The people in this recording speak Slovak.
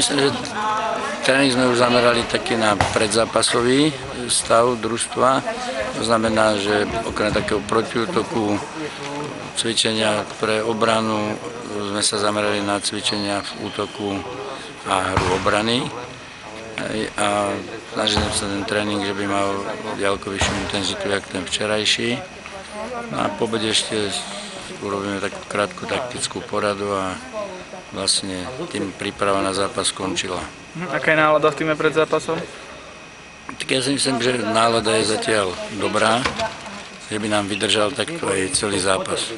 myslím, že tréning sme už zamerali taký na predzápasový stav družstva. To znamená, že okrem takého protiútoku, cvičenia pre obranu sme sa zamerali na cvičenia v útoku a hru obrany. A snažili sa ten tréning, že by mal ďaleko vyššiu intenzitu, jak ten včerajší. No a po ešte urobíme takú krátku taktickú poradu a vlastne tým príprava na zápas skončila. Hm, Aká je nálada v týme pred zápasom? Tak ja si myslím, že nálada je zatiaľ dobrá, že by nám vydržal tak aj celý zápas.